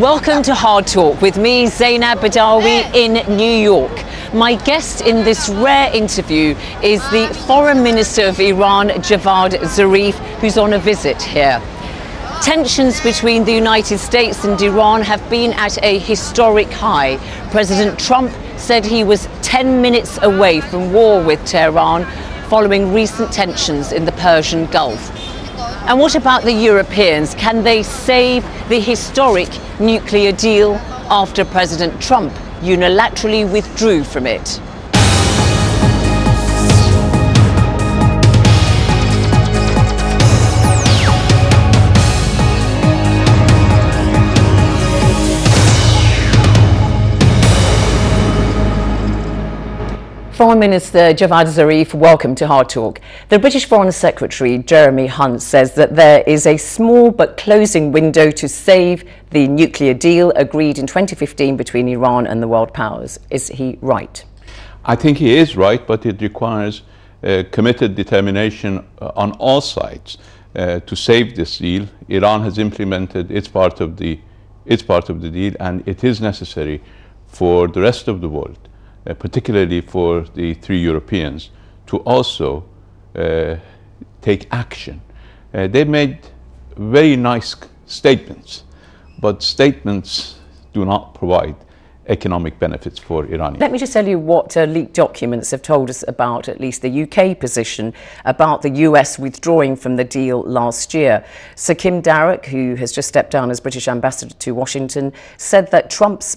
Welcome to Hard Talk with me, Zeinab Badawi, in New York. My guest in this rare interview is the Foreign Minister of Iran, Javad Zarif, who's on a visit here. Tensions between the United States and Iran have been at a historic high. President Trump said he was 10 minutes away from war with Tehran following recent tensions in the Persian Gulf. And what about the Europeans? Can they save the historic nuclear deal after President Trump unilaterally withdrew from it? Foreign Minister Javad Zarif, welcome to Hard Talk. The British Foreign Secretary Jeremy Hunt says that there is a small but closing window to save the nuclear deal agreed in 2015 between Iran and the world powers. Is he right? I think he is right, but it requires uh, committed determination uh, on all sides uh, to save this deal. Iran has implemented its part of the its part of the deal, and it is necessary for the rest of the world uh, particularly for the three Europeans, to also uh, take action. Uh, they made very nice statements, but statements do not provide economic benefits for Iran. Let me just tell you what uh, leaked documents have told us about at least the UK position about the US withdrawing from the deal last year. Sir Kim Darroch, who has just stepped down as British ambassador to Washington, said that Trump's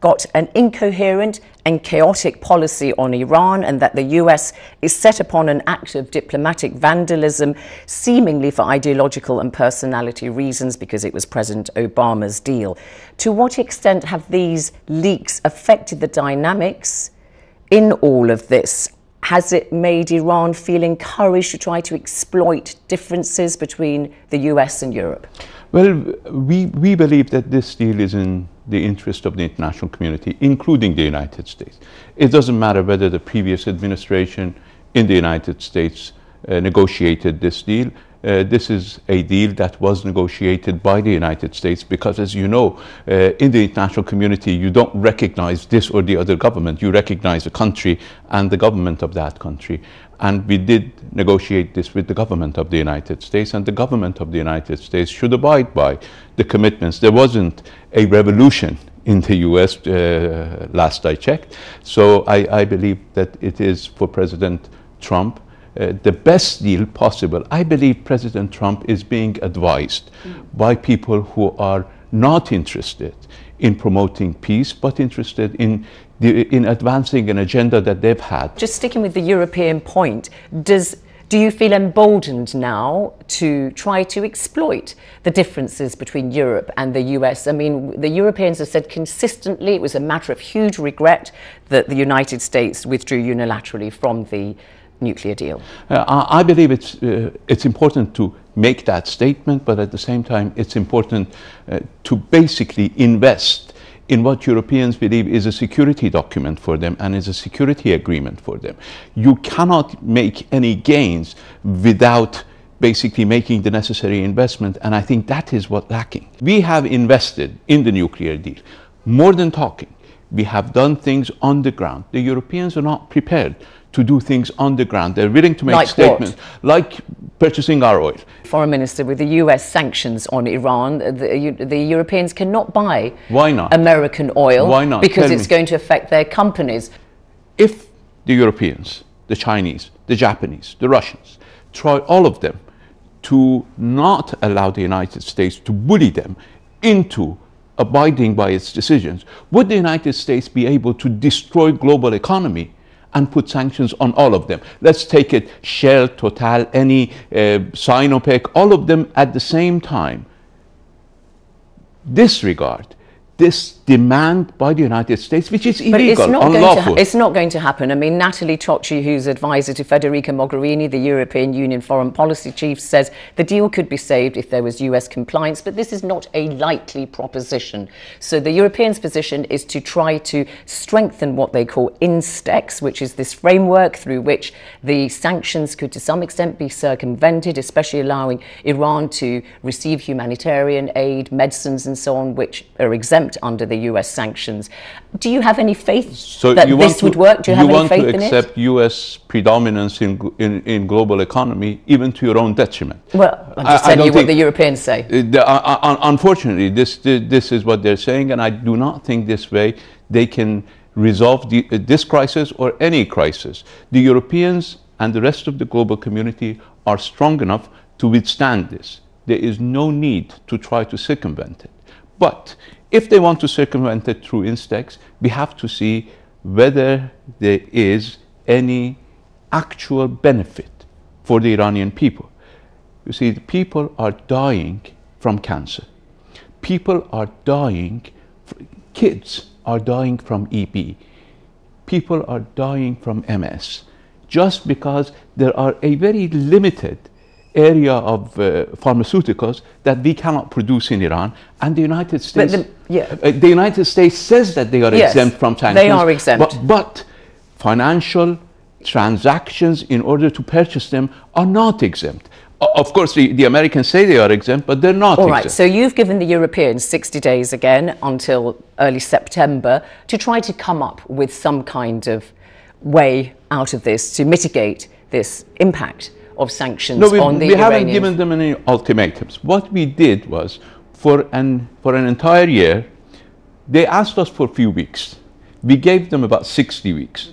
got an incoherent and chaotic policy on Iran, and that the US is set upon an act of diplomatic vandalism, seemingly for ideological and personality reasons, because it was President Obama's deal. To what extent have these leaks affected the dynamics in all of this? Has it made Iran feel encouraged to try to exploit differences between the US and Europe? Well, we, we believe that this deal is in the interest of the international community, including the United States. It doesn't matter whether the previous administration in the United States uh, negotiated this deal. Uh, this is a deal that was negotiated by the United States because, as you know, uh, in the international community, you don't recognize this or the other government. You recognize a country and the government of that country. And we did negotiate this with the government of the United States, and the government of the United States should abide by the commitments. There wasn't a revolution in the US uh, last I checked. So I, I, believe that it is for President Trump uh, the best deal possible. I believe President Trump is being advised mm. by people who are not interested in promoting peace, but interested in the, in advancing an agenda that they've had. Just sticking with the European point, does do you feel emboldened now to try to exploit the differences between Europe and the US? I mean, the Europeans have said consistently it was a matter of huge regret that the United States withdrew unilaterally from the nuclear deal. Uh, I believe it's, uh, it's important to make that statement, but at the same time, it's important uh, to basically invest in what Europeans believe is a security document for them and is a security agreement for them. You cannot make any gains without basically making the necessary investment, and I think that is what's lacking. We have invested in the nuclear deal, more than talking. We have done things on the ground. The Europeans are not prepared to do things on the ground. They're willing to make like statements what? like purchasing our oil. Foreign Minister, with the US sanctions on Iran, the, the Europeans cannot buy Why not? American oil Why not? because Tell it's me. going to affect their companies. If the Europeans, the Chinese, the Japanese, the Russians, try all of them to not allow the United States to bully them into abiding by its decisions, would the United States be able to destroy global economy and put sanctions on all of them. Let's take it Shell, Total, any uh, Sinopec, all of them at the same time. Disregard this demand by the United States, which is But illegal, it's not, going to, it's not going to happen. I mean, Natalie Tocci, who's advisor to Federica Mogherini, the European Union foreign policy chief, says the deal could be saved if there was US compliance, but this is not a likely proposition. So the Europeans' position is to try to strengthen what they call INSTEX, which is this framework through which the sanctions could to some extent be circumvented, especially allowing Iran to receive humanitarian aid, medicines, and so on, which are exempt under the US sanctions. Do you have any faith So that you this to, would work? Do you, have any want faith to in it? You want to accept U.S. predominance in, in, in global economy, even to your own detriment. Well, I'm I- just I telling don't you what the Europeans say. Uh, the- uh, uh, unfortunately, this, this is what they're saying, and I do not think this way they can resolve the, uh, this crisis or any crisis. The Europeans and the rest of the global community are strong enough to withstand this. There is no need to try to circumvent it. But if they want to circumvent it through Instex, we have to see whether there is any actual benefit for the Iranian people. You see, the people are dying from cancer. People are dying, kids are dying from EB. People are dying from MS just because there are a very limited area of uh, pharmaceuticals that we cannot produce in Iran, and the United States. the- yeah. uh, the United States says that they are Yes, exempt from sanctions. they are exempt. But, but financial transactions in order to purchase them are not exempt. Of course, the, the Americans say they are exempt, but they're not All exempt. right, so you've given the Europeans 60 days again until early September to try to come up with some kind of way out of this to mitigate this impact of sanctions No, we, on the we haven't given them any ultimatums. What we did was, for an, for an entire year, they asked us for a few weeks. We gave them about 60 weeks.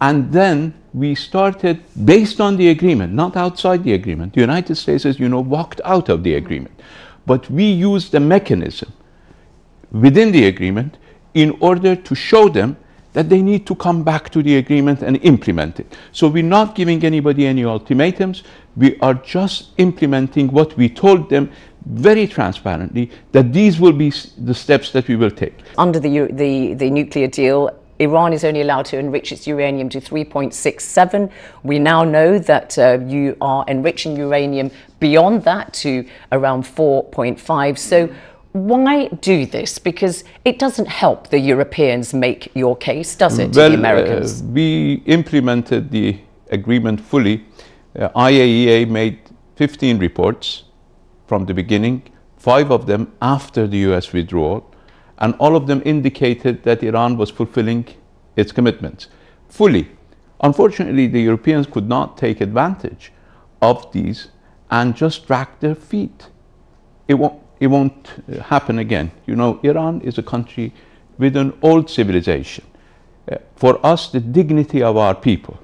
And then we started, based on the agreement, not outside the agreement. The United States, as you know, walked out of the agreement. But we used a mechanism within the agreement in order to show them that they need to come back to the agreement and implement it. So we're not giving anybody any ultimatums. We are just implementing what we told them very transparently that these will be the steps that we will take. Under the, the, the nuclear deal, Iran is only allowed to enrich its uranium to 3.67. We now know that uh, you are enriching uranium beyond that to around 4.5. So why do this? Because it doesn't help the Europeans make your case, does it, to the Americans? uh, we implemented the agreement fully. Uh, IAEA made 15 reports from the beginning, five of them after the US withdrawal, and all of them indicated that Iran was fulfilling its commitments fully. Unfortunately, the Europeans could not take advantage of these and just drag their feet it won't, it won't uh, happen again. You know, Iran is a country with an old civilization. Uh, for us, the dignity of our people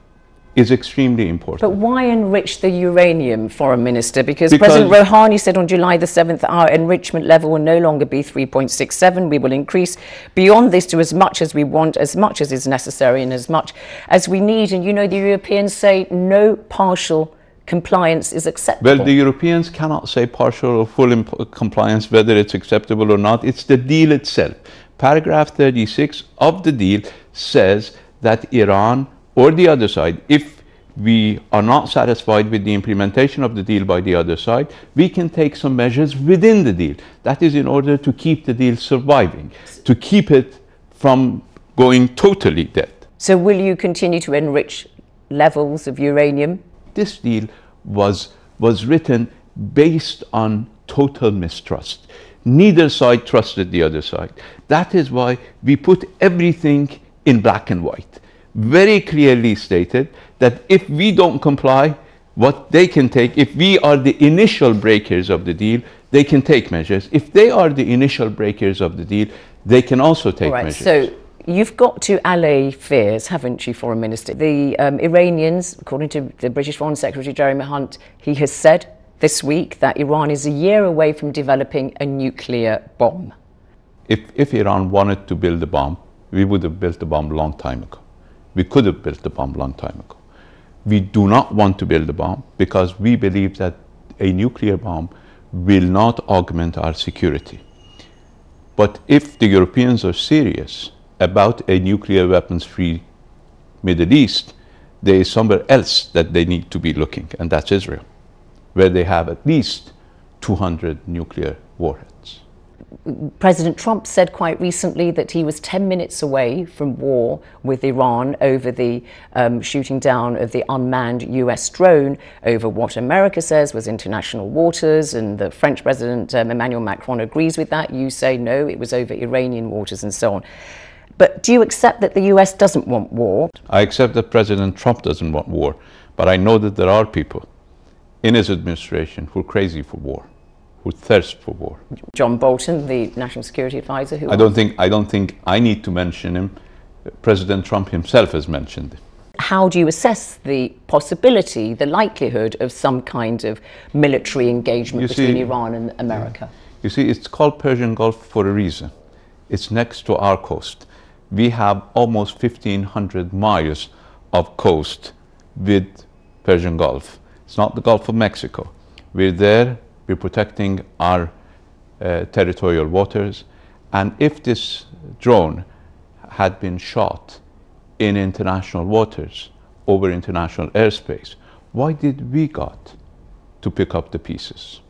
is extremely important. But why enrich the uranium, Foreign Minister? Because, Because- President Rouhani said on July the 7th, our enrichment level will no longer be 3.67. We will increase beyond this to as much as we want, as much as is necessary, and as much as we need. And you know, the Europeans say no partial compliance is acceptable. well, the Europeans cannot say partial or full imp- uh, compliance whether it's acceptable or not. It's the deal itself. Paragraph 36 of the deal says that Iran or the other side, if we are not satisfied with the implementation of the deal by the other side, we can take some measures within the deal. That is in order to keep the deal surviving, to keep it from going totally dead. so will you continue to enrich levels of uranium? This deal was, was written based on total mistrust. Neither side trusted the other side. That is why we put everything in black and white. Very clearly stated that if we don't comply, what they can take, if we are the initial breakers of the deal, they can take measures. If they are the initial breakers of the deal, they can also take right, measures. so you've got to allay fears, haven't you, Foreign Minister? The um, Iranians, according to the British Foreign Secretary Jeremy Hunt, he has said this week that Iran is a year away from developing a nuclear bomb. if, if Iran wanted to build a bomb, we would have built the bomb a long time ago. We could have built the bomb a long time ago. We do not want to build a bomb because we believe that a nuclear bomb will not augment our security. But if the Europeans are serious about a nuclear weapons free Middle East, there is somewhere else that they need to be looking, and that's Israel, where they have at least 200 nuclear warheads. President Trump said quite recently that he was 10 minutes away from war with Iran over the um, shooting down of the unmanned US drone over what America says was international waters, and the French President um, Emmanuel Macron agrees with that. You say no, it was over Iranian waters and so on. But do you accept that the US doesn't want war? I accept that President Trump doesn't want war, but I know that there are people in his administration who are crazy for war, who thirst for war. John Bolton, the national security advisor, who I don't think I don't think I need to mention him. President Trump himself has mentioned it. how do you assess the possibility, the likelihood of some kind of military engagement You between see- Iran and America? You see, it's called Persian Gulf for a reason. It's next to our coast. We have almost 1,500 miles of coast with Persian Gulf. It's not the Gulf of Mexico. We're there, we're protecting our uh, territorial waters. And if this drone had been shot in international waters, over international airspace, why did we got to pick up the pieces?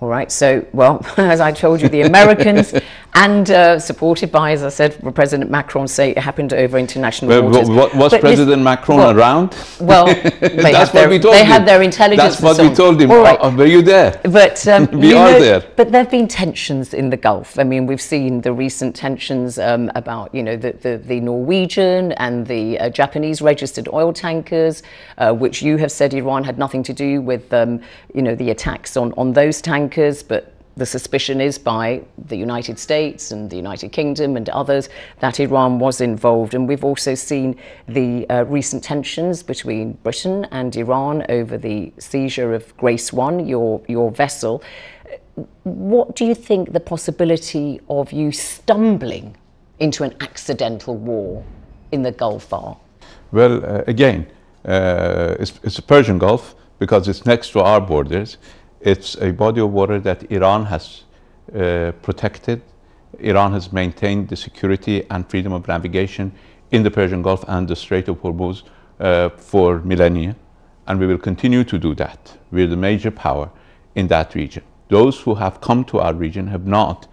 All right, so, well, as I told you, the Americans and uh, supported by, as I said, President Macron say it happened over international Well, waters. wa- wa- was But President Macron well, around? Well, they, That's had what their, we told they had their intelligence. That's what we told him. All right. Uh, were you there? But um, We are know, there. But there have been tensions in the Gulf. I mean, we've seen the recent tensions um, about, you know, the, the, the Norwegian and the uh, Japanese registered oil tankers, uh, which you have said Iran had nothing to do with, um, you know, the attacks on, on those tankers, but the suspicion is by the United States and the United Kingdom and others that Iran was involved. And we've also seen the uh, recent tensions between Britain and Iran over the seizure of Grace One, your, your vessel. What do you think the possibility of you stumbling into an accidental war in the Gulf are? Well, uh, again, uh, it's, it's a Persian Gulf because it's next to our borders. It's a body of water that Iran has uh, protected. Iran has maintained the security and freedom of navigation in the Persian Gulf and the Strait of Hormuz uh, for millennia, and we will continue to do that. We're the major power in that region. Those who have come to our region have not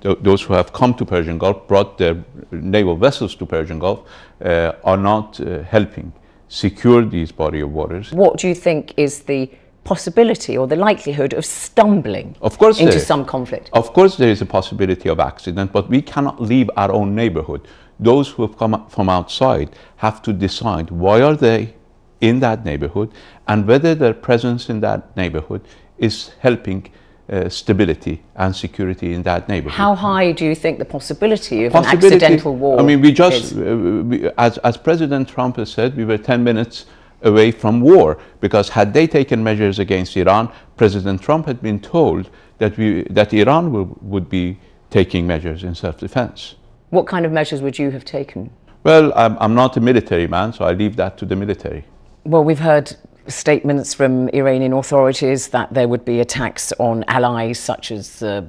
those who have come to Persian Gulf, brought their naval vessels to Persian Gulf, uh, are not uh, helping secure these body of waters. What do you think is the possibility or the likelihood of stumbling Of course, into some conflict? Of course, there is a possibility of accident, but we cannot leave our own neighborhood. Those who have come from outside have to decide why are they in that neighborhood and whether their presence in that neighborhood is helping uh, stability and security in that neighborhood. How high do you think the possibility of an accidental war I mean, we just, uh, we, as, as President Trump has said, we were 10 minutes away from war because had they taken measures against Iran, President Trump had been told that, we, that Iran will, would be taking measures in self-defense. What kind of measures would you have taken? Well, I'm, I'm not a military man, so I leave that to the military. Well, we've heard statements from Iranian authorities that there would be attacks on allies such as uh,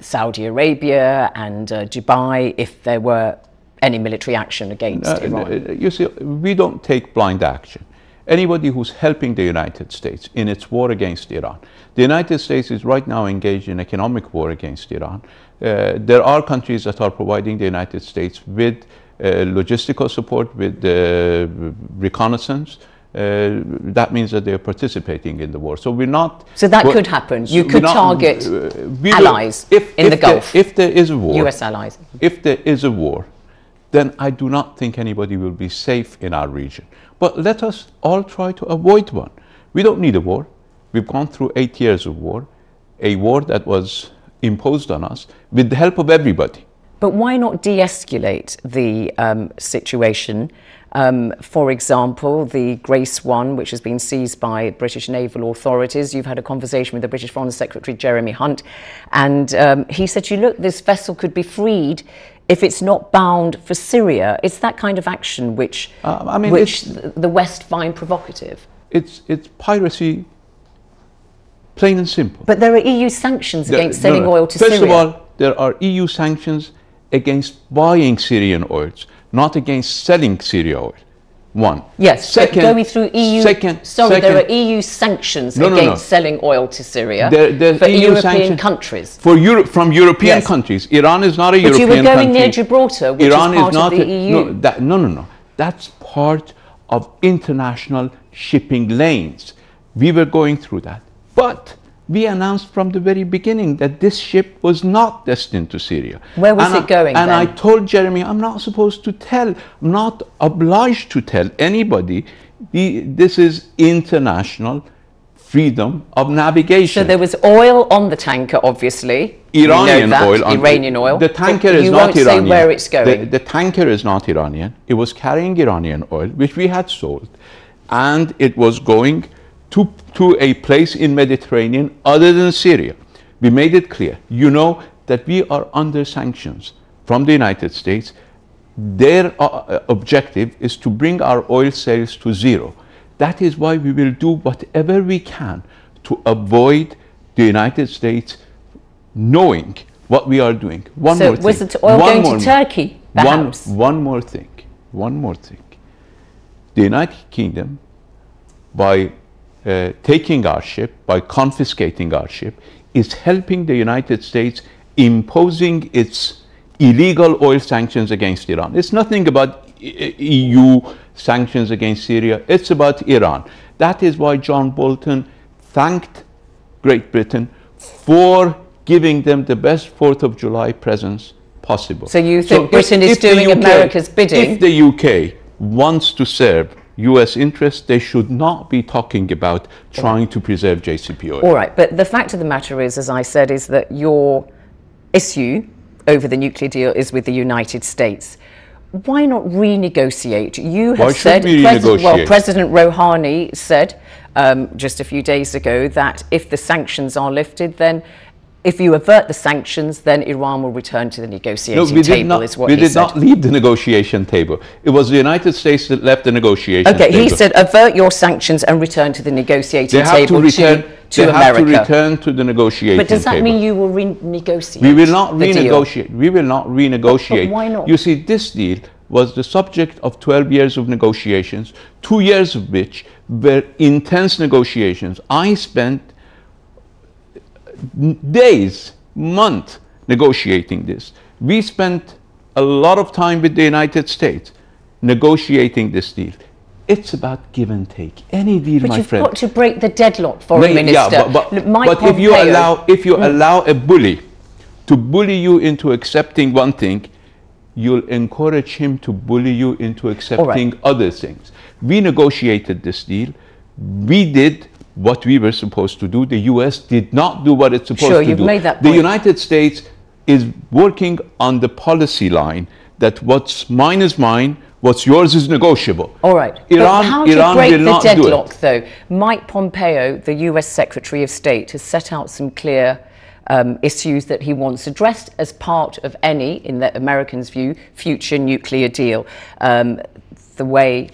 Saudi Arabia and uh, Dubai if there were any military action against Uh, Iran. uh, you see, we don't take blind action. Anybody who's helping the United States in its war against Iran, the United States is right now engaged in economic war against Iran. Uh, there are countries that are providing the United States with uh, logistical support, with uh, reconnaissance. Uh, that means that they are participating in the war. So we're not. So that could happen. You could not- target uh, will- allies in the there- Gulf. if there is a war, US allies. if there is a war, then I do not think anybody will be safe in our region. But let us all try to avoid one. We don't need a war. We've gone through eight years of war, a war that was imposed on us with the help of everybody. But why not de escalate the um, situation? Um, for example, the Grace One, which has been seized by British naval authorities. You've had a conversation with the British Foreign Secretary Jeremy Hunt, and um, he said, "You look, this vessel could be freed if it's not bound for Syria." It's that kind of action which, Uh, I mean, which the West find provocative. It's, it's piracy, plain and simple. But there are EU sanctions The- against selling no. oil to First Syria. of all, there are EU sanctions against buying Syrian oils, not against selling Syria oil. One. Yes, Second, but going through EU. Second, sorry, there are EU sanctions No, no, against no. selling oil to Syria There- there's for EU European sanction- countries. for Europe from European Yes. countries. Iran is not a European country. But you were going country. near Gibraltar, which Iran is part not of the a- EU. No, that, no, no, no. That's part of international shipping lanes. We were going through that, but we announced from the very beginning that this ship was not destined to Syria. Where was And it I- going And then? I told Jeremy, I'm not supposed to tell, I'm not obliged to tell anybody. The- This is international freedom of navigation. So there was oil on the tanker, obviously. Iranian oil. Iranian oil. The tanker is you not Iranian. say where it's going. The, the tanker is not Iranian. It was carrying Iranian oil, which we had sold, and it was going to to a place in Mediterranean other than Syria. We made it clear. You know that we are under sanctions from the United States. Their uh, uh, objective is to bring our oil sales to zero. That is why we will do whatever we can to avoid the United States knowing what we are doing. One So more thing. was it oil One going to Turkey, One, one more thing. One more thing. The United Kingdom, by uh, taking our ship, by confiscating our ship, is helping the United States imposing its illegal oil sanctions against Iran. It's nothing about EU sanctions against Syria, it's about Iran. That is why John Bolton thanked Great Britain for giving them the best 4th of July presents possible. So you think if- Britain is if doing America's bidding? If the UK wants to serve US interests, they should not be talking about trying to preserve JCPOA. All right, but the fact of the matter is, as I said, is that your issue over the nuclear deal is with the United States. Why not renegotiate? You have Why said, we President, well. President Rouhani said um, just a few days ago that if the sanctions are lifted, then if you avert the sanctions, then Iran will return to the negotiating No, we table, did, not, is what we did said. not leave the negotiation table. It was the United States that left the negotiation table. Okay, table. he said avert your sanctions and return to the negotiating they have table to return, to, to they have America. to return to the negotiating but does that table. mean you will renegotiate? We will not renegotiate. We will not renegotiate. But why not? You see, this deal was the subject of 12 years of negotiations, two years of which were intense negotiations. I spent days, months negotiating this. We spent a lot of time with the United States negotiating this deal. It's about give and take. Any deal, But my you've got to break the deadlock, Foreign No, Minister. Yeah, but, but, but if you Mm. allow if you allow a bully to bully you into accepting one thing, you'll encourage him to bully you into accepting other things. We negotiated this deal. We did what we were supposed to do. The US did not do what it's supposed Sure, to you've do. made that the point. United States is working on the policy line that what's mine is mine, what's yours is negotiable. All right. Iran, but how to Iran break will the do deadlock, though? Mike Pompeo, the US Secretary of State, has set out some clear um, issues that he wants addressed as part of any, in the Americans' view, future nuclear deal. Um, the way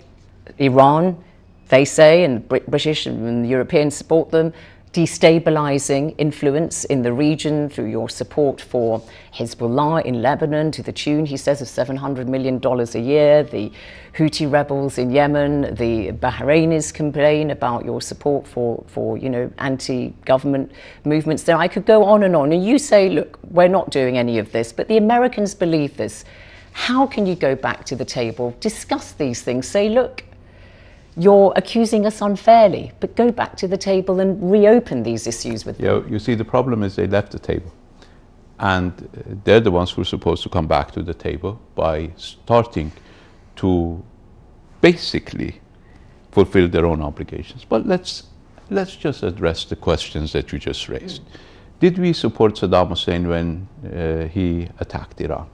Iran, they say, and British and Europeans support them, destabilizing influence in the region through your support for Hezbollah in Lebanon to the tune, he says, of $700 million a year. The Houthi rebels in Yemen, the Bahrainis complain about your support for, for you know, anti-government movements there. I could go on and on. And you say, look, we're not doing any of this, but the Americans believe this. How can you go back to the table, discuss these things, say, look, you're accusing us unfairly, but go back to the table and reopen these issues with them. You, know, you see, the problem is they left the table. And uh, they're the ones who are supposed to come back to the table by starting to basically fulfill their own obligations. But let's, let's just address the questions that you just raised. Did we support Saddam Hussein when uh, he attacked Iran?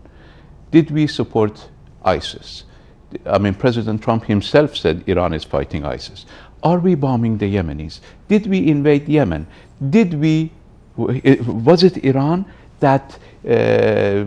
Did we support ISIS? I mean, President Trump himself said Iran is fighting ISIS. Are we bombing the Yemenis? Did we invade Yemen? Did we, was it Iran that uh,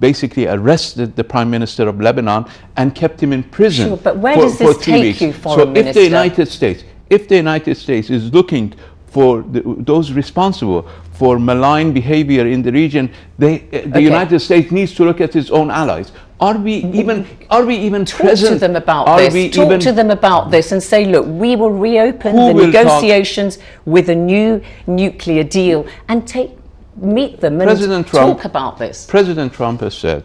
basically arrested the Prime Minister of Lebanon and kept him in prison Sure, but where for, does this take weeks? you, so Foreign if the United States, if the United States is looking for the, those responsible for malign behavior in the region, they, uh, the Okay. United States needs to look at its own allies. Are we even are we even Talk present? to them about are this. Talk even to them about this and say, look, we will reopen the will talk- negotiations with a new nuclear deal and take meet them and President Trump- talk about this. President Trump has said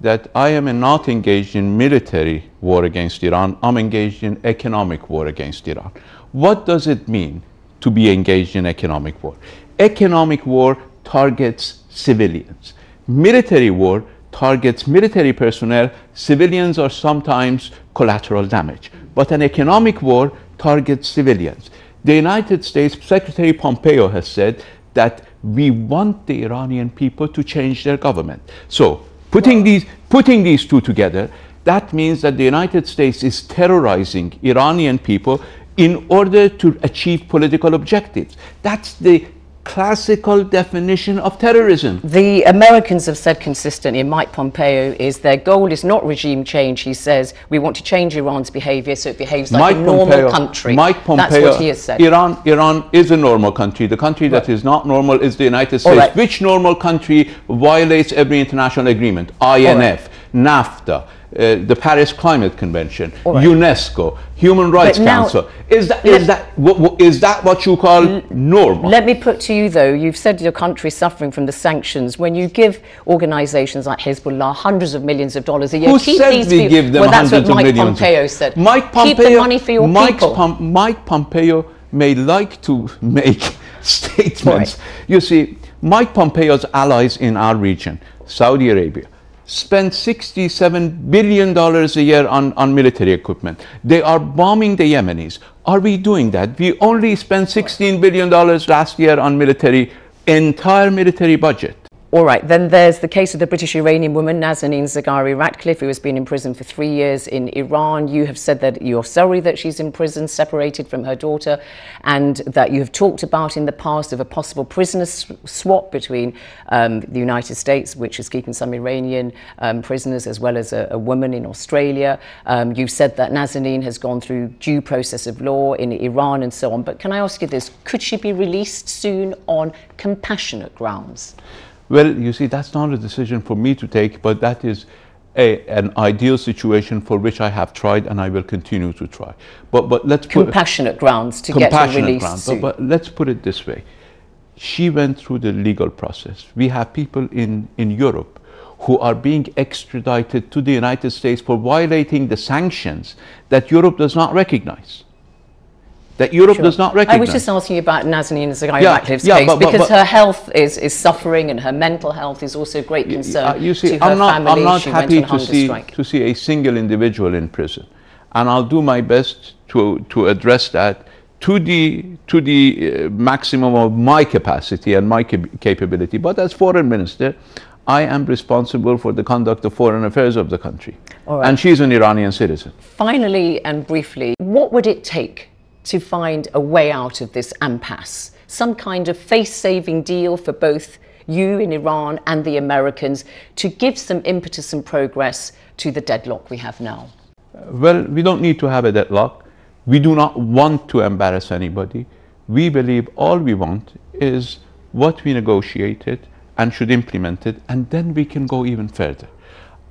that I am not engaged in military war against Iran, I'm engaged in economic war against Iran. What does it mean to be engaged in economic war? Economic war targets civilians. Military war targets military personnel. Civilians are sometimes collateral damage. But an economic war targets civilians. The United States Secretary Pompeo has said that we want the Iranian people to change their government. So, putting these putting these two together, that means that the United States is terrorizing Iranian people in order to achieve political objectives. That's the classical definition of terrorism. The Americans have said consistently, Mike Pompeo is their goal is not regime change. He says we want to change Iran's behavior so it behaves like a normal country. Mike Pompeo, That's what he has said. Iran, Iran is a normal country. The country that is not normal is the United States. right. Which normal country violates every international agreement? INF, NAFTA, uh, the Paris Climate Convention, right. UNESCO, Human Rights now- Council. Is that is that what, what, is that what you call normal? Let me put to you, though, you've said your country is suffering from the sanctions. When you give organisations like Hezbollah hundreds of millions of dollars a year, Who keep said these we people- give them well, that's hundreds what of Mike millions? Pompeo said. Mike Pompeo, keep the money for your Mike people. Pom- Mike Pompeo may like to make statements. You see, Mike Pompeo's allies in our region, Saudi Arabia, spend 67 billion dollars a year on, on military equipment. They are bombing the Yemenis. Are we doing that? We only spent 16 billion dollars last year on military, entire military budget. All right, then there's the case of the British Iranian woman Nazanin Zaghari Ratcliffe, who has been in prison for three years in Iran. You have said that you're sorry that she's in prison, separated from her daughter, and that you have talked about in the past of a possible prisoner swap between um, the United States, which is keeping some Iranian um, prisoners, as well as a, a woman in Australia. Um, you've said that Nazanin has gone through due process of law in Iran and so on. But can I ask you this? Could she be released soon on compassionate grounds? Well, you see, that's not a decision for me to take, but that is a, an ideal situation for which I have tried and I will continue to try. But, but let's put compassionate grounds to get compassionate released grounds. But, but let's put it this way. She went through the legal process. We have people in, in Europe who are being extradited to the United States for violating the sanctions that Europe does not recognize. That Europe does not recognize. I was just asking you about Nazanin Zaghari Yeah, case but- but- because but- her health is, is suffering and her mental health is also a great concern Uh, you see, to her I'm not, family. I'm not she happy to see, strike. to see a single individual in prison. And I'll do my best to, to address that to the, to the uh, maximum of my capacity and my cap- capability. But as foreign minister, I am responsible for the conduct of foreign affairs of the country. All right. And she's an Iranian citizen. Finally and briefly, what would it take to find a way out of this impasse? Some kind of face saving deal for both you in Iran and the Americans to give some impetus and progress to the deadlock we have now? Well, we don't need to have a deadlock. We do not want to embarrass anybody. We believe all we want is what we negotiated and should implement it, and then we can go even further.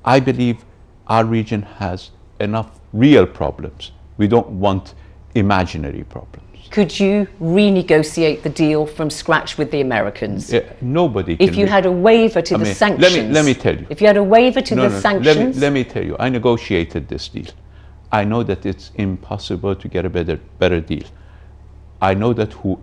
I believe our region has enough real problems. We don't want imaginary problems. Could you renegotiate the deal from scratch with the Americans? Yeah, nobody can If you re- had a waiver to I the mean, sanctions, let me- let me tell you. If you had a waiver to No, the no, sanctions, Let me, let me tell you, I negotiated this deal. I know that it's impossible to get a better, better deal. I know that who,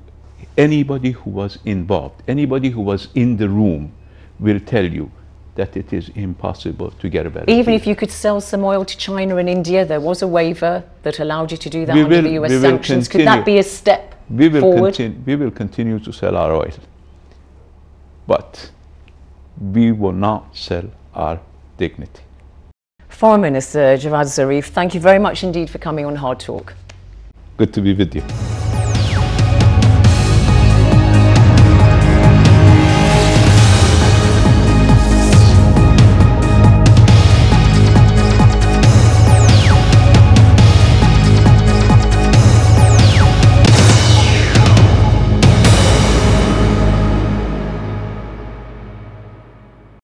anybody who was involved, anybody who was in the room, will tell you that it is impossible to get a better even deal. if you could sell some oil to China and India, there was a waiver that allowed you to do that We under will- the US sanctions. Could that be a step we will, forward? continue, we will continue to sell our oil, but we will not sell our dignity. Foreign Minister Javad Zarif, thank you very much indeed for coming on Hard Talk. Good to be with you.